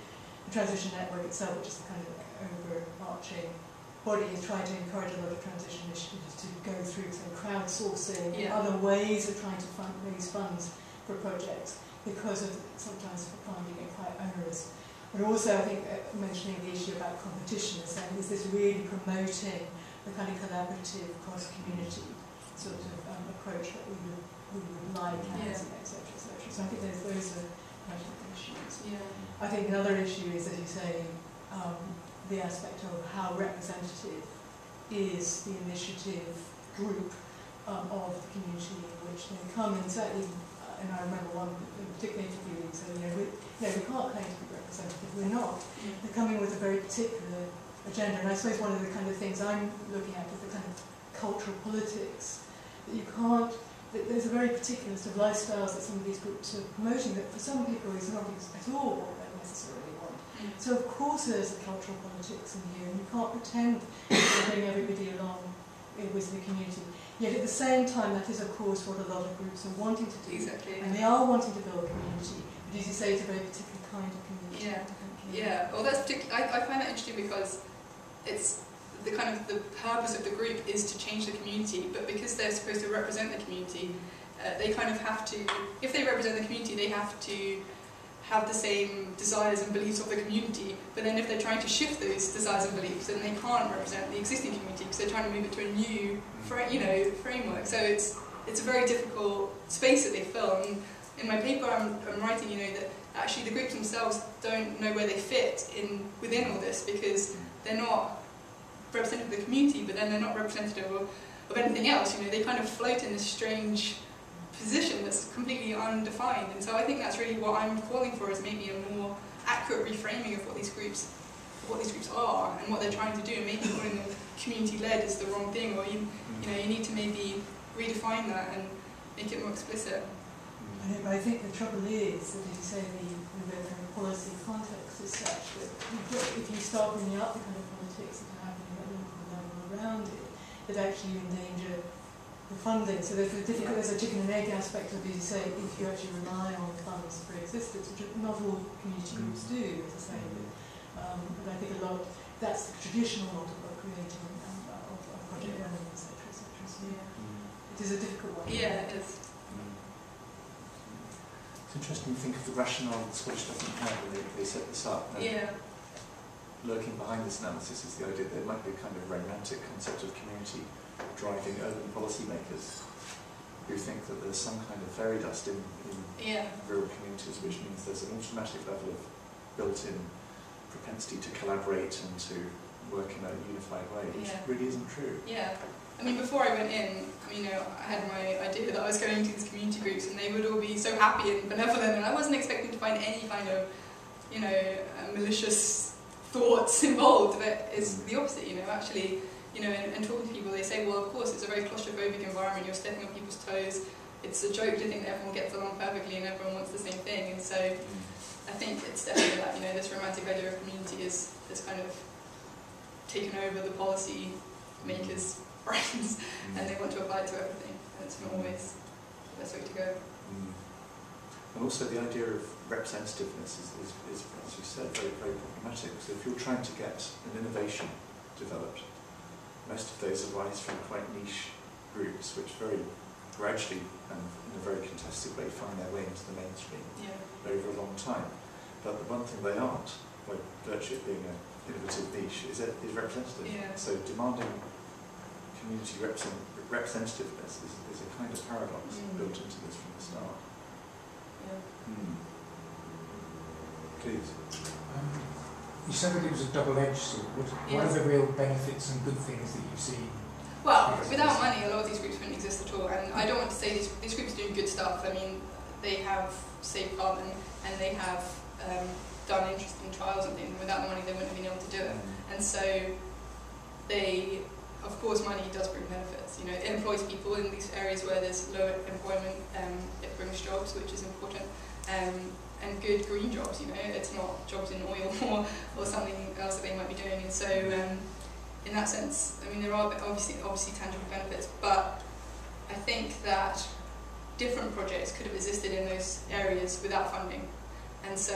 the Transition Network itself, which is the kind of overarching body, is trying to encourage a lot of transition initiatives to go through some crowdsourcing and other ways of trying to fund, raise funds for projects because of sometimes finding it quite onerous. But also, I think uh, mentioning the issue about competition and saying, is this really promoting the kind of collaborative cross-community sort of um, approach that we would, we would like, Yeah. et cetera, et cetera. So I think those, those are issues. Yeah. I think another issue is, as you say, um, the aspect of how representative is the initiative group um, of the community in which they come. And certainly, uh, and I remember one particular interview, saying, you know, we, you know, we can't claim to be representative, we're not. They're coming with a very particular agenda. And I suppose one of the kind of things I'm looking at is the kind of cultural politics that you can't. that There's a very particular sort of lifestyles that some of these groups are promoting that for some people is not at all what they necessarily want. So of course there's a cultural politics in here, and you can't pretend to bring everybody along with the community. Yet at the same time, that is of course what a lot of groups are wanting to do, Exactly. and they are wanting to build a community. But as you say, it's a very particular kind of. Yeah. Yeah, well, that's I, I find that interesting because it's the kind of the purpose of the group is to change the community, but because they're supposed to represent the community, uh, they kind of have to, if they represent the community, they have to have the same desires and beliefs of the community. But then if they're trying to shift those desires and beliefs, then they can't represent the existing community because they're trying to move it to a new, you know, framework. So it's it's a very difficult space that they fill. And in my paper, I'm, I'm writing, you know, that actually the groups themselves don't know where they fit in within all this because they're not representative of the community, but then they're not representative of, of anything else. You know, they kind of float in this strange position that's completely undefined. And so I think that's really what I'm calling for is maybe a more accurate reframing of what these groups what these groups are and what they're trying to do. And maybe calling them community-led is the wrong thing, or you, you know, you need to maybe redefine that and make it more explicit. I think, I think the trouble is that, as you say, the, the kind of policy context is such that you've if you start bringing up the kind of politics that are happening at local level around it, that actually you endanger the funding. So there's a difficult, there's a chicken and egg aspect of, as you say, if you actually rely on funds for existence, which not all community groups do, as I say. But, um, but I think a lot, that's the traditional model of creating um, of, of project running, etc., etc. So yeah, it is a difficult one. Yeah, it is. It's interesting to think of the rationale the Scottish Government had when they, they set this up. Yeah, Lurking behind this analysis is the idea that there might be a kind of romantic concept of community driving urban policymakers who think that there's some kind of fairy dust in, in yeah, rural communities, which means there's an automatic level of built-in propensity to collaborate and to work in a unified way, which Yeah. really isn't true. yeah. I mean, before I went in, I you know, I had my idea that I was going to these community groups and they would all be so happy and benevolent, and I wasn't expecting to find any kind of, you know, uh, malicious thoughts involved. But it's the opposite, you know. Actually, you know, and, and talking to people, they say, well, of course, it's a very claustrophobic environment. You're stepping on people's toes. It's a joke to think that everyone gets along perfectly and everyone wants the same thing. And so, I think it's definitely that, you know, this romantic idea of community is, is kind of taken over the policy makers' brains and they want to apply it to everything. It's not always the best way to go. Mm. And also the idea of representativeness is, is, is as you said, very, very problematic. So if you're trying to get an innovation developed, most of those arise from quite niche groups which very gradually and in a very contested way find their way into the mainstream Yeah. over a long time. But the one thing they aren't, by virtue of being an innovative niche, is, is representative. Yeah. So demanding community represent, representativeness is, is a kind of paradox Mm. built into this from the start. Yeah. Hmm. Please. Um, you said that it was a double-edged sword. What, what are the real benefits and good things that you've seen? Well, without money, a lot of these groups wouldn't exist at all. And I don't want to say these, these groups are doing good stuff. I mean, they have saved carbon and they have um, done interesting trials and things. Without the money, they wouldn't have been able to do it. And so they, of course, money does bring benefits. You know, it employs people in these areas where there's low employment. Um, it brings jobs, which is important, um, and good green jobs. You know, it's not jobs in oil or, or something else that they might be doing. And so, um, in that sense, I mean, there are obviously obviously tangible benefits, but I think that different projects could have existed in those areas without funding, and so,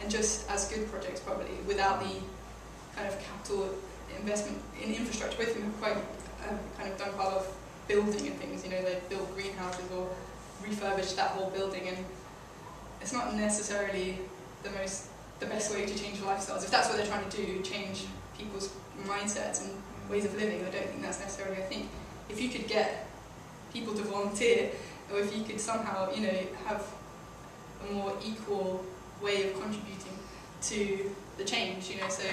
and just as good projects probably without the kind of capital investment in infrastructure. with them have quite um, kind of done quite a lot of building and things. You know, they've built greenhouses or refurbished that whole building, and it's not necessarily the most the best way to change lifestyles. If that's what they're trying to do, change people's mindsets and ways of living, I don't think that's necessarily. I think if you could get people to volunteer, or if you could somehow, you know, have a more equal way of contributing to the change, you know, so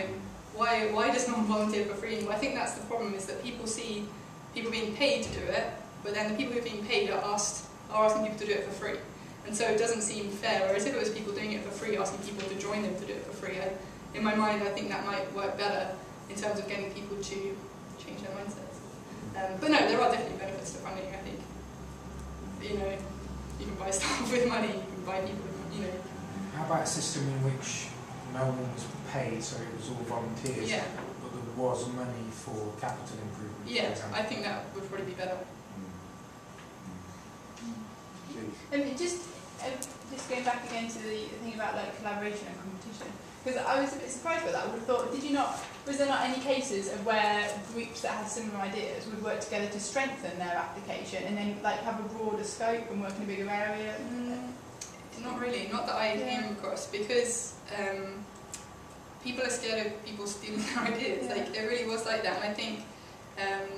why why does no one volunteer for free? And I think that's the problem is that people see people being paid to do it, but then the people who are being paid are asked are asking people to do it for free. And so it doesn't seem fair. Whereas if it was people doing it for free, asking people to join them to do it for free, I, in my mind, I think that might work better in terms of getting people to change their mindsets. Um, but no, there are definitely benefits to funding. I think you know you can buy stuff with money, you can buy people with money, you know. How about a system in which no one was paid, so it was all volunteers, Yeah, but there was money for capital improvement, yeah. I think that would probably be better. Please. And it just, um, just going back again to the thing about like collaboration and competition, because I was a bit surprised by that. I would have thought, did you not was there not any cases of where groups that had similar ideas would work together to strengthen their application and then like have a broader scope and work in a bigger area? Mm, not really, not that I Yeah. came across, because um, people are scared of people stealing their ideas. Yeah. Like, it really was like that, and I think um,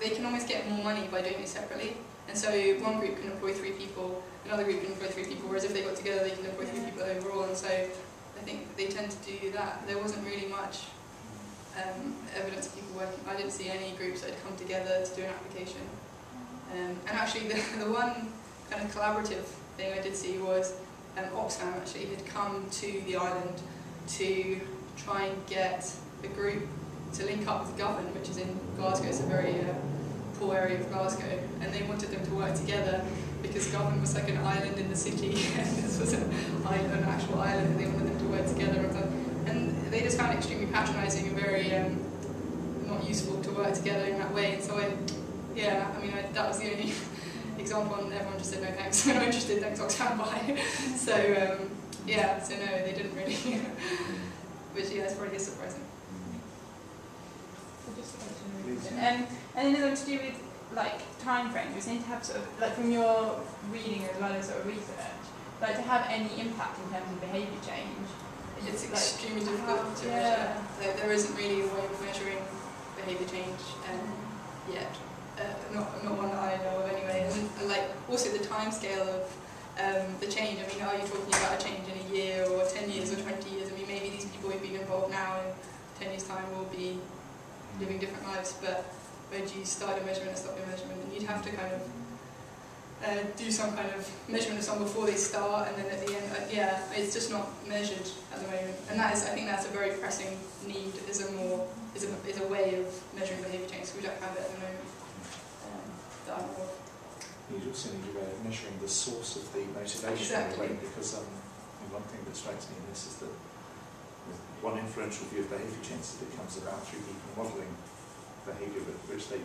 they can almost get more money by doing it separately. And so one group can employ three people, another group can employ three people, whereas if they got together, they can employ three people overall. And so I think they tend to do that. There wasn't really much um, evidence of people working. I didn't see any groups that had come together to do an application. Um, and actually, the, the one kind of collaborative thing I did see was um, Oxfam actually had come to the island to try and get the group to link up with Govan, which is in Glasgow. It's a very uh, poor area of Glasgow, and they wanted them to work together because Govan was like an island in the city, and this was an, island, an actual island, and they wanted them to work together. And, and they just found it extremely patronising and very um, not useful to work together in that way. And so I, yeah, I mean, I, that was the only example, and everyone just said no thanks. We're not interested. Thanks, Oxfam. Bye. so um, yeah, so no, they didn't really. Which yeah, it's probably surprising. So just Please. Um, and another one to do with like time frames. We seem to have sort of like from your reading as well as sort of research, like to have any impact in terms of behaviour change. It's like, extremely how- difficult to yeah. measure. There, there isn't really a way of measuring behaviour change um, yet. Uh, not, not one that I know of anyway. And, like also the time scale of um, the change. I mean, are you talking about a change in a year or 10 years or 20 years? I mean, maybe these people who've been involved now in 10 years' time will be living different lives, but where do you start a measurement and stop a measurement? And you'd have to kind of uh, do some kind of measurement of someone before they start, and then at the end, uh, yeah, it's just not measured at the moment. And that is, I think that's a very pressing need, is a more, is a, is a way of measuring behaviour change, we don't have it at the moment. I. You also need a way of measuring the source of the motivation Exactly. way, because um, one thing that strikes me in this is that one influential view of behaviour change is that it comes about through people modelling behaviour which they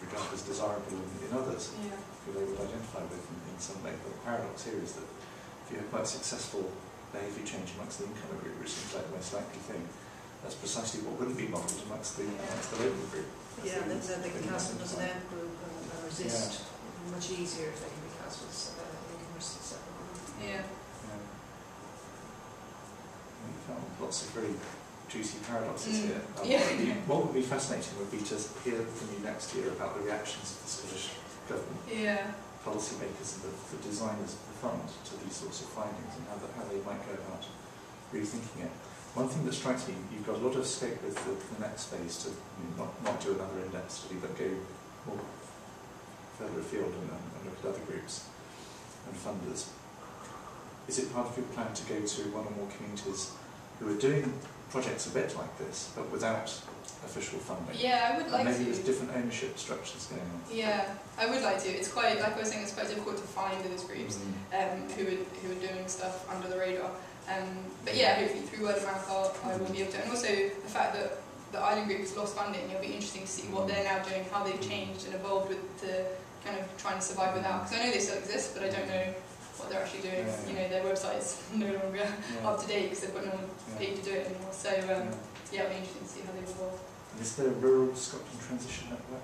regard as desirable in, in others, Yeah. who they would identify with in, in some way. But the paradox here is that if you have quite successful behaviour change amongst the income group, which seems like the most likely thing, that's precisely what wouldn't be modelled amongst the, amongst the local group. Yeah, the- then, then they can the as an identify. group resist. Much easier if they can be cast as uh, incomers as a separate group. Yeah. Yeah. We found lots of very juicy paradoxes Mm, here. Um, yeah. what would be- What would be fascinating would be to hear from you next year about the reactions of the Scottish Government, Yeah. policymakers and the, the designers of the fund to these sorts of findings and how, that, how they might go about rethinking it. One thing that strikes me, you've got a lot of scope with the, the next phase to you know, not, not do another index study, but go more further afield and, and, and look at other groups and funders. Is it part of your plan to go to one or more communities who are doing projects a bit like this, but without official funding? Yeah, I would like maybe to. there's different ownership structures going on. Yeah, I would like to. It's quite, like I was saying, it's quite difficult to find those groups um, who, are, who are doing stuff under the radar. Um, but yeah, hopefully through word of mouth I'll, I will be able to. And also the fact that the island group has lost funding, it'll be interesting to see what they're now doing, how they've changed and evolved with the kind of trying to survive without. Because I know they still exist, but I don't know what they're actually doing. Yeah, yeah. You know, their website's no longer Yeah. up to date because they've got no one Yeah. paid to do it anymore. So um, yeah, it'll be interesting to see how they've evolved. And is there a rural Scotland transition network?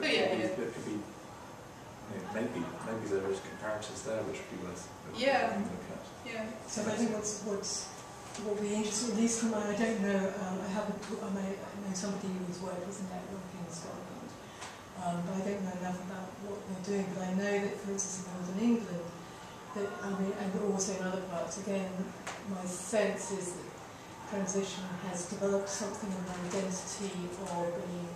Oh, yeah, could yeah. That could be, you maybe, maybe there is comparators there which would be worth worth Yeah. having a look at. Yeah. So I think what's, what's, what would be interesting, at least from my, I don't know, um, I haven't, I may I know somebody who's worked with the network in Scotland, um, but I don't know enough about what they're doing, but I know that, for instance, in Northern England, that, I mean, and also in other parts, again, my sense is that transition has developed something of an identity of being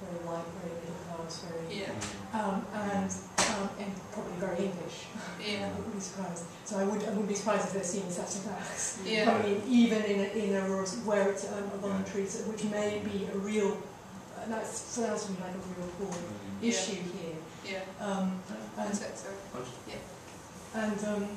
very white, very middle class, very Yeah. um, and, um, and probably very English. Yeah. I wouldn't be surprised. So I, would, I wouldn't be surprised if they're seen as academics. Yeah. Coming in, even in a, in a where it's um, a voluntary, so- which may be a real, uh, that sounds to me like a real core Yeah. issue here. Yeah. Um, and That's it, sorry. and um,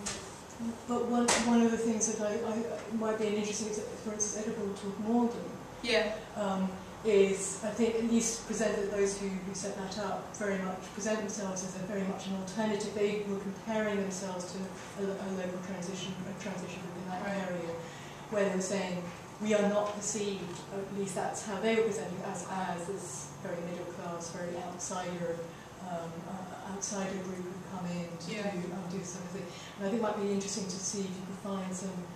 but one one of the things that I, I might be an interesting, for instance, Edinburgh to Malden, Yeah. um, is I think at least presented those who, who set that up very much present themselves as a very much an alternative. They were comparing themselves to a, a local transition a transition group in that Right. area, where they were saying we are not perceived, at least that's how they were presented, as, as this very middle class, very outsider, um, uh, outsider group who come in to Yeah. do, um, do something. And I think it might be interesting to see if you can find some, um,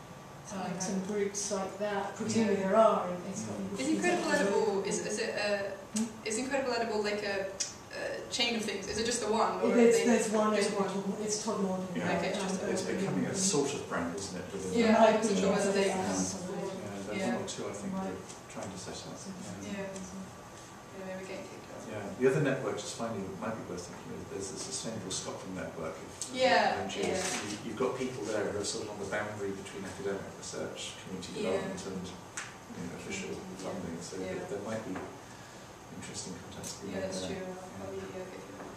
Something some groups like that, presumably there are in, in Scotland. Is Incredible Edible, those- is, is it a, Hmm? is Incredible Edible like a, a chain of things? Is it just the one? Or There's, are they, there's one, just individual- it's Todmorden. Yeah. Okay, it's just- It's becoming a sort of brand, isn't it? Within Yeah, the- I wasn't sure whether they- Yeah, Yeah. There's Yeah. one or two I think Right. they're trying to set up. Yeah. yeah, maybe getting kicked off. Yeah. The other network, just finally, might be worth thinking of, there's the Sustainable Scotland Network. If Yeah, yeah. You, you've got people there who are sort of on the boundary between academic research, community Yeah. development and you know, official Yeah. funding, so Yeah. there, there might be interesting contacts Yeah, that's there. true. I'll probably yeah, go through that.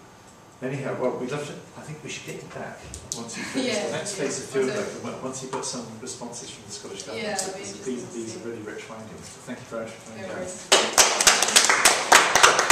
Anyhow, well, we'd love to, I think we should get you back once you've finished Yeah, the next yeah. phase of field work, once you've got some responses from the Scottish Government. Yeah, it'd These- these, to these see. are really rich findings. So thank you very much for coming down.